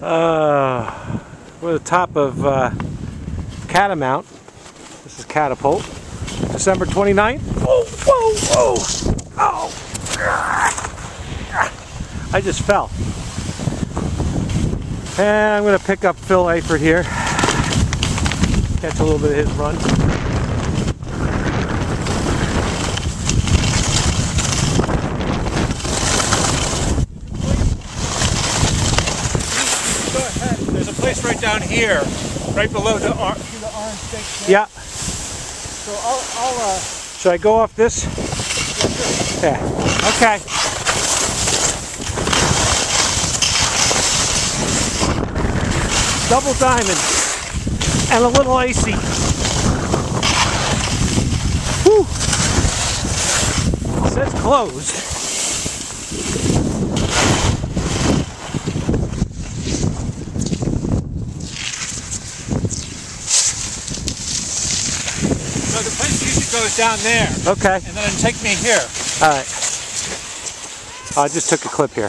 Uh, we're at the top of uh, Catamount. This is Catapult. December 29th. Whoa, whoa, whoa! Oh! I just fell. And I'm going to pick up Phil Eifert here. Catch a little bit of his run. Go ahead. There's a place right down here, right below the, or the orange stick. Yeah. So I'll, I'll uh, Should I go off this? Yeah. Okay. Double diamond and a little icy. Whew. It says closed. So the place usually goes down there, Okay. and then take me here. All right. I just took a clip here.